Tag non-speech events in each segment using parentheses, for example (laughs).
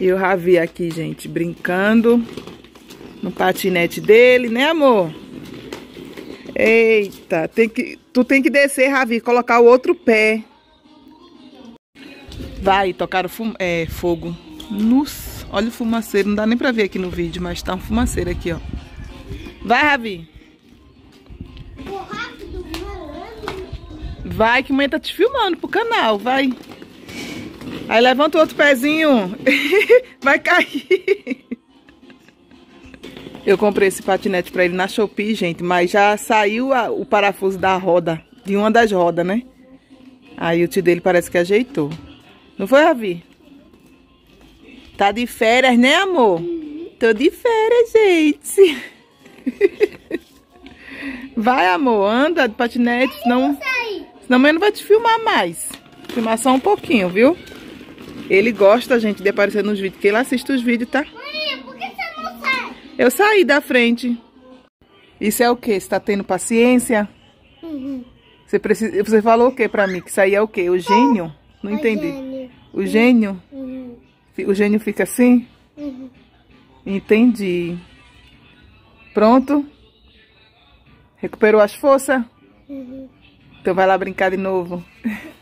E o Ravi aqui, gente, brincando no patinete dele, né, amor? Eita, tem que, tu tem que descer, Ravi, colocar o outro pé. Vai, tocaram é, fogo. Nossa, olha o fumaceiro, não dá nem pra ver aqui no vídeo, mas tá um fumaceiro aqui, ó. Vai, Ravi. Vai, que mãe tá te filmando pro canal, vai. Aí levanta o outro pezinho. (laughs) Vai cair. Eu comprei esse patinete pra ele na Shopee, gente. Mas já saiu a, o parafuso da roda. De uma das rodas, né? Aí o tio dele parece que ajeitou. Não foi, Ravi? Tá de férias, né, amor? Tô de férias, gente. (laughs) Vai, amor. Anda de patinete, senão... Senão mãe não vai te filmar mais. Filmar só um pouquinho, viu? Ele gosta, gente, de aparecer nos vídeos, porque ele assiste os vídeos, tá? Mãe, por que você não sai? Eu saí da frente. Isso é o quê? Você tá tendo paciência? Uhum. Você, precisa... Você falou o quê pra mim? Que isso aí é o quê? O gênio? Não entendi. Gênio. O gênio? Uhum. O gênio fica assim? Uhum. Entendi. Pronto? Recuperou as forças? Uhum. Então vai lá brincar de novo. (laughs)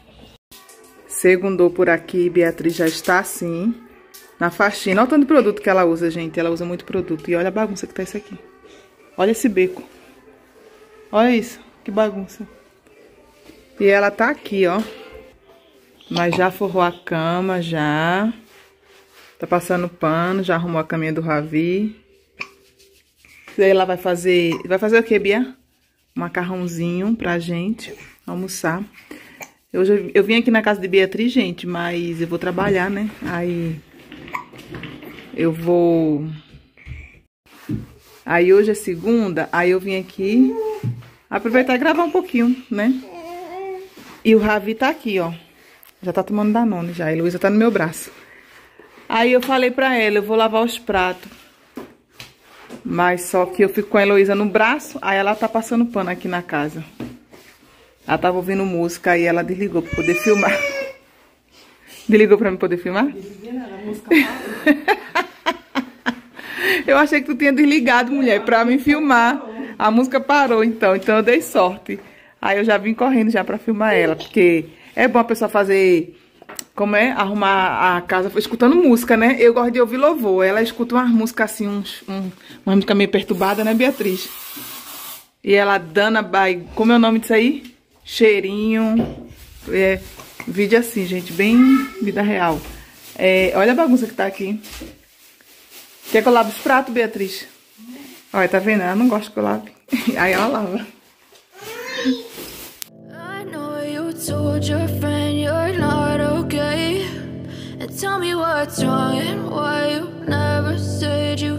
Segundou por aqui, Beatriz já está assim, na faxina. Olha o tanto de produto que ela usa, gente. Ela usa muito produto. E olha a bagunça que tá isso aqui. Olha esse beco. Olha isso, que bagunça. E ela tá aqui, ó. Mas já forrou a cama, já. Tá passando pano, já arrumou a caminha do Ravi. E aí ela vai fazer... Vai fazer o que, Bia? Macarrãozinho pra gente almoçar. Eu, eu vim aqui na casa de Beatriz, gente, mas eu vou trabalhar, né? Aí eu vou... Aí hoje é segunda, aí eu vim aqui aproveitar e gravar um pouquinho, né? E o Ravi tá aqui, ó. Já tá tomando Danone já. A Heloísa tá no meu braço. Aí eu falei pra ela, eu vou lavar os pratos. Mas só que eu fico com a Heloísa no braço, aí ela tá passando pano aqui na casa. Ela tava ouvindo música e ela desligou pra poder filmar. Desligou pra mim poder filmar? (laughs) eu achei que tu tinha desligado, mulher, pra me filmar. A música parou, então. Então eu dei sorte. Aí eu já vim correndo já pra filmar ela. Porque é bom a pessoa fazer... Como é? Arrumar a casa escutando música, né? Eu gosto de ouvir louvor. Ela escuta umas músicas assim, uns, um, uma música meio perturbada, né, Beatriz? E ela, Dana By... Como é o nome disso aí? Cheirinho. É, vídeo assim, gente, bem vida real. É, olha a bagunça que tá aqui. Quer que eu lave os pratos, Beatriz? Olha, tá vendo? Ela não gosta que eu lave. (laughs) Aí ela lava. I know you told your friend you're not okay And tell me what's wrong and why you never said you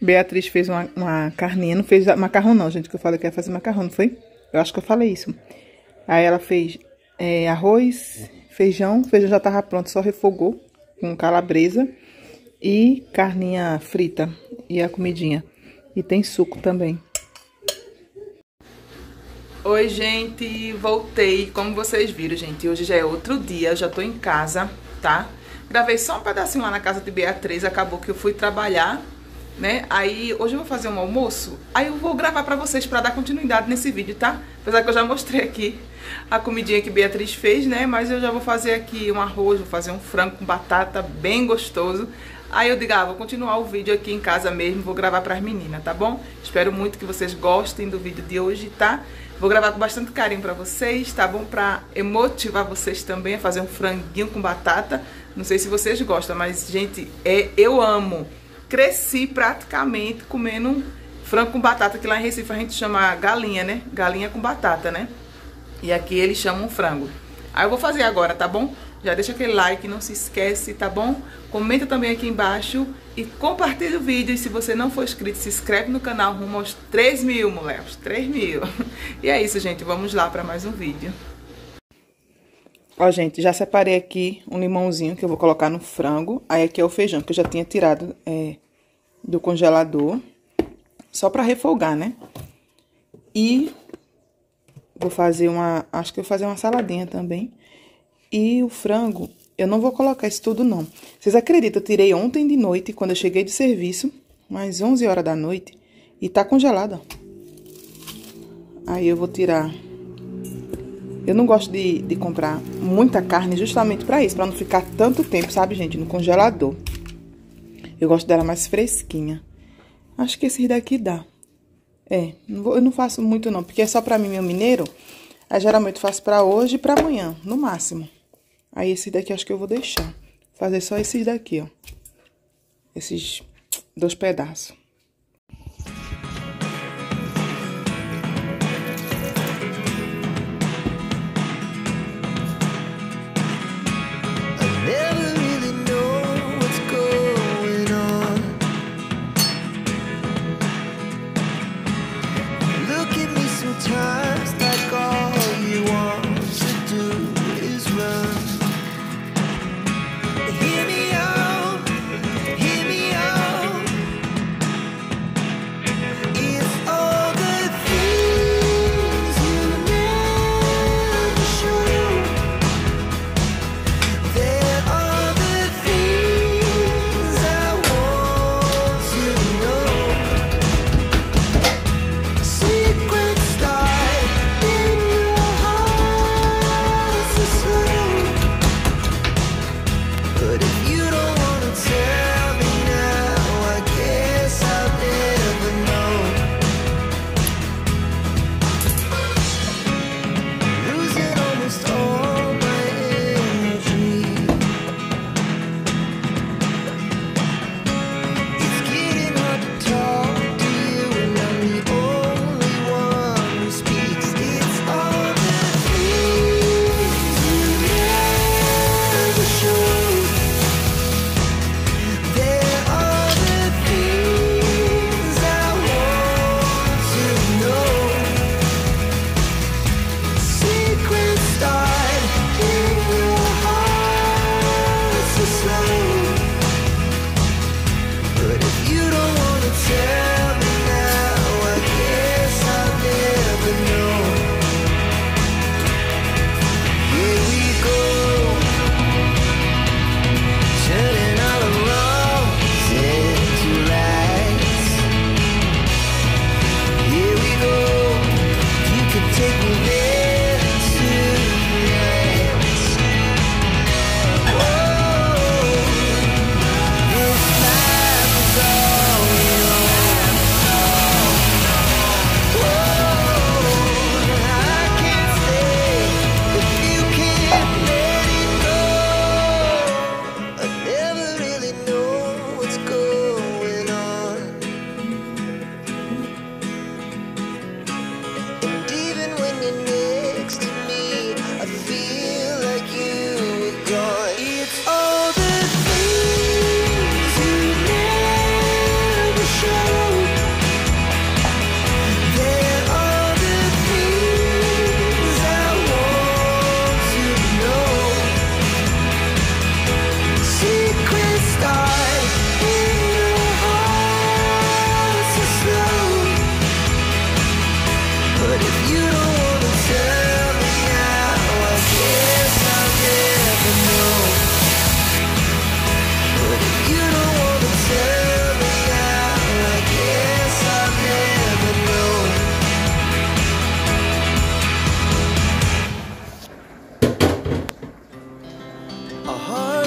Beatriz fez uma, uma carninha, não fez macarrão não, gente, que eu falei que ia fazer macarrão, não foi? Eu acho que eu falei isso. Aí ela fez é, arroz, feijão. Feijão já tava pronto, só refogou com calabresa. E carninha frita e a comidinha. E tem suco também. Oi, gente, voltei. Como vocês viram, gente, hoje já é outro dia, já tô em casa, tá? Gravei só um pedacinho lá na casa de Beatriz, acabou que eu fui trabalhar, né? Aí hoje eu vou fazer um almoço, aí eu vou gravar pra vocês pra dar continuidade nesse vídeo, tá? Apesar que eu já mostrei aqui a comidinha que Beatriz fez, né? Mas eu já vou fazer aqui um arroz, vou fazer um frango com batata bem gostoso. Aí eu digo, ah, vou continuar o vídeo aqui em casa mesmo, vou gravar para as meninas, tá bom? Espero muito que vocês gostem do vídeo de hoje, tá? Vou gravar com bastante carinho para vocês, tá bom? Para emotivar vocês também a fazer um franguinho com batata. Não sei se vocês gostam, mas, gente, é, eu amo. Cresci praticamente comendo frango com batata, que lá em Recife a gente chama galinha, né? Galinha com batata, né? E aqui eles chamam frango. Aí eu vou fazer agora, tá bom? Já deixa aquele like, não se esquece, tá bom? Comenta também aqui embaixo e compartilha o vídeo. E se você não for inscrito, se inscreve no canal rumo aos 3 mil, moleques. 3 mil. (laughs) E é isso, gente. Vamos lá para mais um vídeo. Ó, gente, já separei aqui um limãozinho que eu vou colocar no frango. Aí aqui é o feijão que eu já tinha tirado é, do congelador. Só para refogar, né? E vou fazer uma... Acho que vou fazer uma saladinha também. E o frango, eu não vou colocar isso tudo, não. Vocês acreditam, eu tirei ontem de noite, quando eu cheguei de serviço, mais 11 horas da noite, e tá congelada. Aí eu vou tirar... Eu não gosto de, de comprar muita carne justamente pra isso, pra não ficar tanto tempo, sabe, gente, no congelador. Eu gosto dela mais fresquinha. Acho que esse daqui dá. É, não vou, eu não faço muito não, porque é só pra mim, meu mineiro. Aí geralmente faço pra hoje e pra amanhã, no máximo. Aí esse daqui acho que eu vou deixar. Fazer só esses daqui, ó. Esses dois pedaços.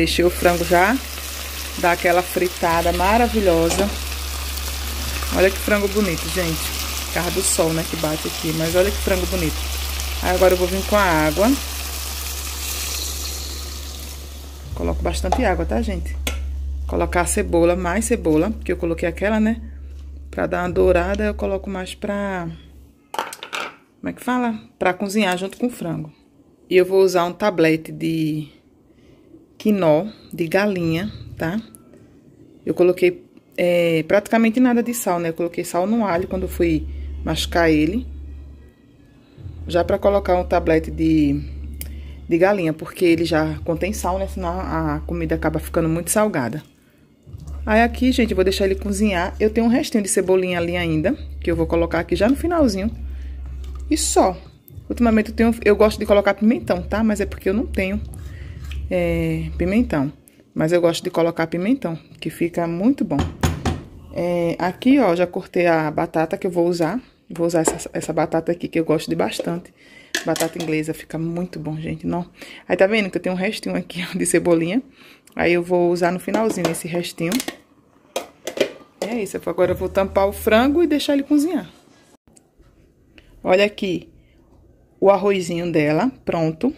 Deixei o frango já dar aquela fritada maravilhosa. Olha que frango bonito, gente. Carro do sol, né, que bate aqui. Mas olha que frango bonito. Aí agora eu vou vir com a água. Coloco bastante água, tá, gente? Colocar a cebola, mais cebola, porque eu coloquei aquela, né? Pra dar uma dourada, eu coloco mais pra... Como é que fala? Pra cozinhar junto com o frango. E eu vou usar um tablete de quinó de galinha, tá? Eu coloquei é, praticamente nada de sal, né? Eu coloquei sal no alho quando fui machucar ele. Já pra colocar um tablete de, de galinha, porque ele já contém sal, né? Senão a comida acaba ficando muito salgada. Aí aqui, gente, vou deixar ele cozinhar. Eu tenho um restinho de cebolinha ali ainda, que eu vou colocar aqui já no finalzinho. E só. Ultimamente eu, tenho, eu gosto de colocar pimentão, tá? Mas é porque eu não tenho é, pimentão. Mas eu gosto de colocar pimentão, que fica muito bom. É, aqui, ó, já cortei a batata que eu vou usar. Vou usar essa, essa batata aqui, que eu gosto de bastante. Batata inglesa, fica muito bom, gente, não? Aí, tá vendo que eu tenho um restinho aqui de cebolinha. Aí, eu vou usar no finalzinho esse restinho. É isso, agora eu vou tampar o frango e deixar ele cozinhar. Olha aqui o arrozinho dela, pronto.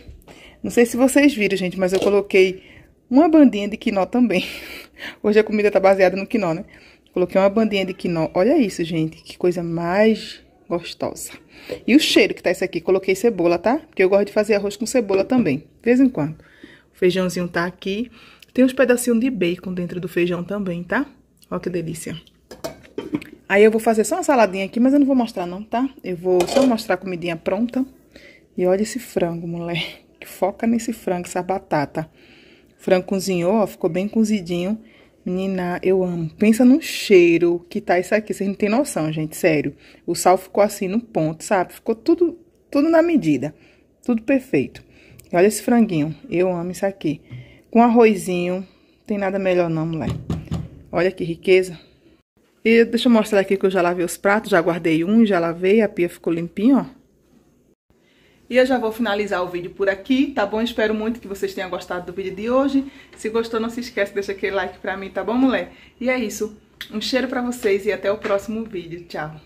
Não sei se vocês viram, gente, mas eu coloquei uma bandinha de quinó também. (laughs) Hoje a comida tá baseada no quinó, né? Coloquei uma bandinha de quinó. Olha isso, gente. Que coisa mais gostosa. E o cheiro que tá isso aqui. Coloquei cebola, tá? Porque eu gosto de fazer arroz com cebola também. De vez em quando. O feijãozinho tá aqui. Tem uns pedacinhos de bacon dentro do feijão também, tá? Olha que delícia. Aí eu vou fazer só uma saladinha aqui, mas eu não vou mostrar não, tá? Eu vou só mostrar a comidinha pronta. E olha esse frango, mulher. Que foca nesse frango, essa batata. Frango cozinhou, ó, ficou bem cozidinho. Menina, eu amo. Pensa no cheiro que tá isso aqui. Vocês não tem noção, gente, sério. O sal ficou assim no ponto, sabe? Ficou tudo, tudo na medida. Tudo perfeito. E olha esse franguinho. Eu amo isso aqui. Com arrozinho. Tem nada melhor não, mulher. Olha que riqueza. E deixa eu mostrar aqui que eu já lavei os pratos. Já guardei um, já lavei. A pia ficou limpinha, ó. E eu já vou finalizar o vídeo por aqui, tá bom? Espero muito que vocês tenham gostado do vídeo de hoje. Se gostou, não se esquece, deixa aquele like pra mim, tá bom, mulher? E é isso. Um cheiro pra vocês e até o próximo vídeo. Tchau!